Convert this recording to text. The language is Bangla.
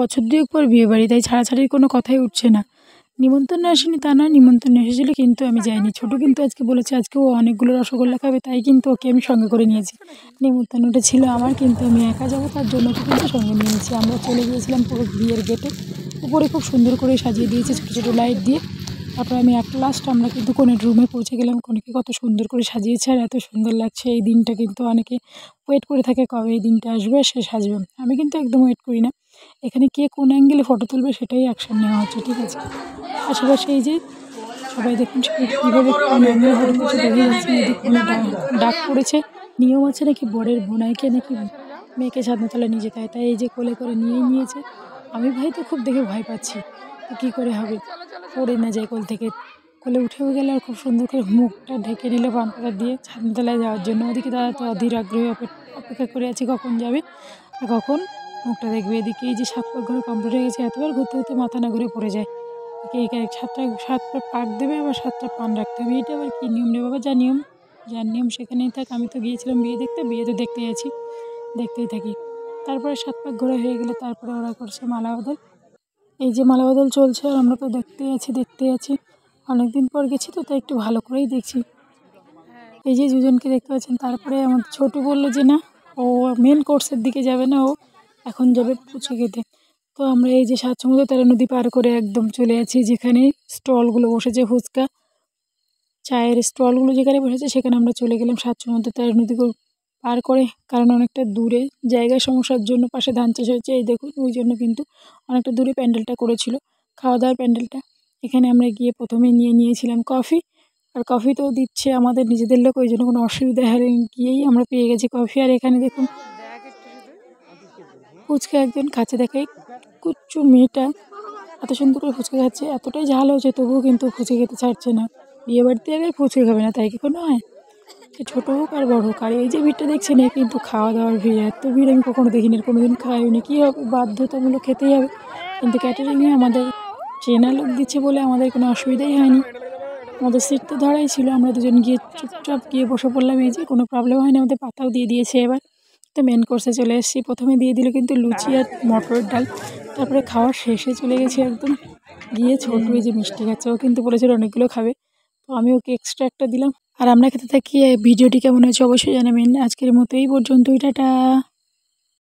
বছর দুয়েক পর বিয়ে বাড়ি, তাই ছাড়াছাড়ির কোনো কথাই উঠছে না। নিমন্ত্রণ আসেনি তা নয়, নিমন্ত্রণ এসেছিল কিন্তু আমি যাইনি। ছোটো কিন্তু আজকে বলেছে, আজকে ও অনেকগুলো রসগোল্লা খাবে, তাই কিন্তু ওকে আমি সঙ্গে করে নিয়েছি। নিমন্ত্রণটা ছিল আমার কিন্তু আমি একা যাব, তার জন্য ওকে কিন্তু সঙ্গে নিয়েছি। আমরা চলে গিয়েছিলাম পুরো বিয়ের গেটে। উপরে খুব সুন্দর করে সাজিয়ে দিয়েছে ছোটো ছোটো লাইট দিয়ে। তারপর আমি এক লাস্ট আমরা কিন্তু কনের রুমে পৌঁছে গেলাম। কনেকে কত সুন্দর করে সাজিয়েছে আর এত সুন্দর লাগছে। এই দিনটা কিন্তু অনেকে ওয়েট করে থাকে কবে এই দিনটা আসবে, সে সাজবে। আমি কিন্তু একদম ওয়েট করি না। এখানে কে কোন অ্যাঙ্গেলে ফটো তুলবে সেটাই অ্যাকশন নেওয়া হচ্ছে, ঠিক আছে? আশেপাশে এই যে সবাই দেখুন কীভাবে কোন অ্যাঙ্গেলে ফটো তুলছে ডাক পড়েছে। নিয়ম আছে নাকি বরের বোনাইকে নাকি মেয়েকে ছাদনাতলা নিয়ে যেতে হয়? তাই এই যে কোলে করে নিয়েই নিয়েছে। আমি ভাই তো খুব দেখে ভয় পাচ্ছি। তো কী করে হবে? পড়ে না যায় কোল থেকে। কোলে উঠেও গেলে আর খুব সুন্দর করে মুখটা ঢেকে নিলে পাম্পাটা দিয়ে ছাদনাতলায় যাওয়ার জন্য। ওদিকে তারা তো অধীর আগ্রহী অপেক্ষা করে আছে কখন যাবে আর কখন মুখটা দেখবে। এদিকে এই যে সাত পাক ঘরে কমপ্লিট হয়ে গেছে, এতবার ঘুরতে ঘুরতে মাথা না ঘুরে পড়ে যায়। এদিকে সাতটা সাতটা পাক দেবে, আবার সাতটা পান রাখতে হবে। এটা আবার কী নিয়ম রে বাবা? যা নিয়ম যার নিয়ম সেখানেই থাক। আমি তো গিয়েছিলাম বিয়ে দেখতে, বিয়ে তো দেখতে আছি, দেখতেই থাকি। তারপরে সাত পাক ঘোরা হয়ে গেলে তারপরে ওরা করছে মালা বদল। এই যে মালা বদল চলছে, আর আমরা তো দেখতেই আছি দেখতেই আছি। অনেক দিন পর গেছি তো, তাই একটু ভালো করেই দেখছি। এই যে দুজনকে দেখতে পাচ্ছেন, তারপরে আমার ছোটো বলল যে, না, ও মেন কোর্সের দিকে যাবে না, ও এখন যাবে পুচু খেতে। তো আমরা এই যে সাত সমুদ্র তেরো নদী পার করে একদম চলে আছি যেখানে স্টলগুলো বসেছে ফুচকা। চায়ের স্টলগুলো যেখানে বসেছে, সেখানে আমরা চলে গেলাম সাত সমুদ্র তেরো নদী পার করে, কারণ অনেকটা দূরে জায়গার সমস্যার জন্য পাশে ধান চাষ হয়েছে। এই দেখুন, ওই জন্য কিন্তু অনেকটা দূরে প্যান্ডেলটা করেছিল খাওয়া দাওয়ার প্যান্ডেলটা। এখানে আমরা গিয়ে প্রথমে নিয়ে নিয়েছিলাম কফি, আর কফি তো দিচ্ছে আমাদের নিজেদের লোক, ওই জন্য কোনো অসুবিধা হলে গিয়েই আমরা পেয়ে গেছি কফি। আর এখানে দেখুন, ফুচকা একজন খাচ্ছে, দেখে কুচ্চু মেয়েটা এত সুন্দর করে ফুচকা খাচ্ছে, এতটাই ঝাল হয়েছে, তবুও কিন্তু ফুচকা খেতে ছাড়ছে না। বিয়ে বাড়িতে গেলে ফুচকা খাবে না, তাই কি কোনো হয়? ছোটো হোক আর বড় হোক। আর এই যে ভিড়টা দেখছেন এ কিন্তু খাওয়া দাওয়ার ভিড়, এত ভিড় আমি কখনো দেখিনি, কোনো দিন খাইনি কী হবে, বাধ্যতামূলক খেতেই হবে। কিন্তু ক্যাটারিংয়ে আমাদের চেনা লোক দিচ্ছে বলে আমাদের কোনো অসুবিধাই হয়নি। আমাদের সিট তো ধরাই ছিল, আমরা দুজন গিয়ে চুপচাপ গিয়ে বসে পড়লাম। এই যে কোনো প্রবলেম হয়নি, আমাদের পাতাও দিয়ে দিয়েছে এবার। তো মেন কোর্সে চলে এসেছি। প্রথমে দিয়ে দিল কিন্তু লুচি আর মটরের ডাল। তারপরে খাওয়ার শেষে চলে গেছি একদম। গিয়ে ছোট যে মিষ্টি খাচ্ছে, ও কিন্তু বলেছিল অনেকগুলো খাবে। তো আমি ওকে এক্সট্রা একটা দিলাম। আর আমরা খেতে থাকি ভিডিওটি কেমন হয়েছে অবশ্যই জানাবেন। আজকের মতো এই পর্যন্তই, টাটা।